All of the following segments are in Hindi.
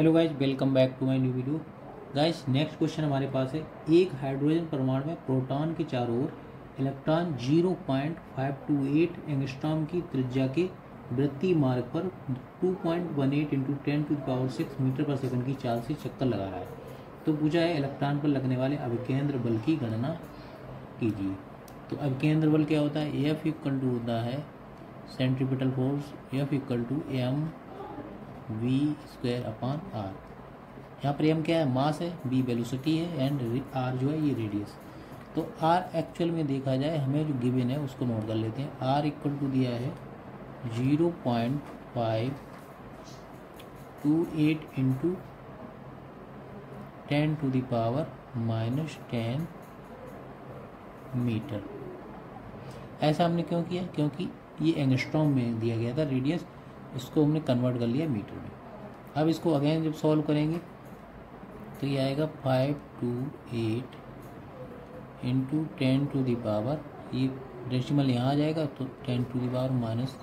Hello guys welcome back to my new video. Guys next question हमारे पास है, एक हाइड्रोजन परमाणु में प्रोटॉन के चारों ओर इलेक्ट्रॉन 0.528 एंगस्ट्रॉम की त्रिज्या के वृत्ति मार्ग पर 2.18 point into ten to power six metre per second की चाल से चक्कर लगा रहा है। तो पूछा है, इलेक्ट्रॉन पर लगने वाले अभिकेंद्र बल की गणना कीजिए। तो अभिकेंद्र बल क्या होता है? एफ़ इक्वल टू होता है centripetal force F equal to M V square upon R यहाँ पर एम क्या है? मास है बी वेलोसिटी है एंड आर जो है ये रेडियस तो आर एक्चुअल में देखा जाए, हमें जो गिवन है उसको नोट कर लेते हैं। आर इक्वल टू दिया है zero point five two eight into ten to power minus ten metre ऐसा हमने क्यों किया? क्योंकि ये एंगस्ट्रॉम में दिया गया था रेडियस इसको हमने कन्वर्ट कर लिया मीटर में। अब इसको अगेन जब सॉल्व करेंगे तो ये आएगा five two eight into ten to power ये डेसिमल यहाँ आ जाएगा तो ten to power minus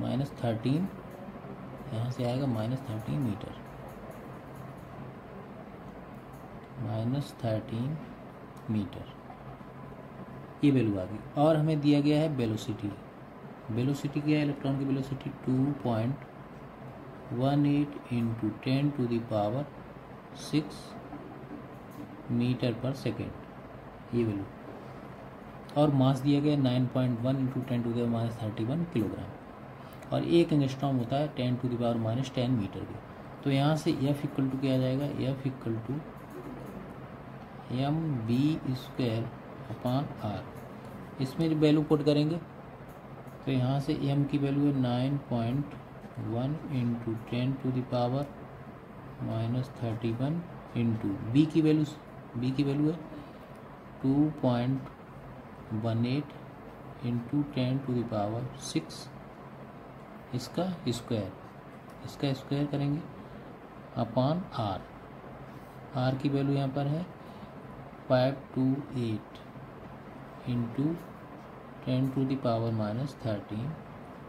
minus thirteen यहाँ से आएगा minus thirteen metre minus thirteen metre ये वैल्यू आ गई। और हमें दिया गया है वेलोसिटी वेलोसिटी क्या है? इलेक्ट्रॉन की velocity two point one eight into ten to power six metre per second. ये वैल्यू। और मास दिया गया nine point one into ten to power minus thirty one kilogram. और एक एंगस्ट्रॉम होता है ten to power minus ten metre के। तो यहाँ से एफ़ इक्वल टू क्या जाएगा? F equal to M V square upon R इसमें वैल्यू पुट करेंगे तो यहाँ से एम की वैल्यू है nine point one into ten to power minus thirty one into V की वैल्यू बी की वैल्यू है two point one eight into ten to power six इसका स्क्वायर इसका स्क्वायर करेंगे अपॉन आर आर की वैल्यू यहाँ पर है five two eight into ten to power minus thirteen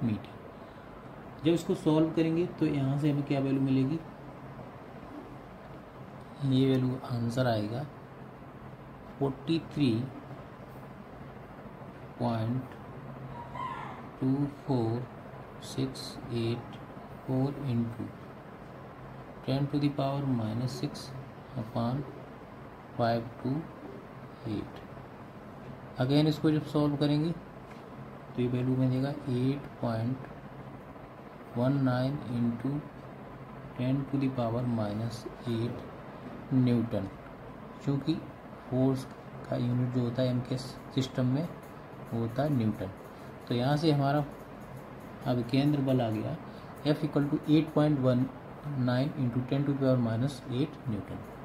metre जब इसको सॉल्व करेंगे तो यहाँ से हमें क्या वैल्यू मिलेगी? ये वैल्यू आंसर आएगा forty three point two four six eight four into ten to power minus six upon five two eight again इसको जब सॉल्व करेंगे ये वैल्यू में देगा eight point one nine into ten to power minus eight newton क्योंकि फोर्स का यूनिट जो होता है एम के सिस्टम में वो होता है न्यूटन तो यहाँ से हमारा अब केंद्र बल आ गया F equal to eight point one nine into ten to power minus eight newton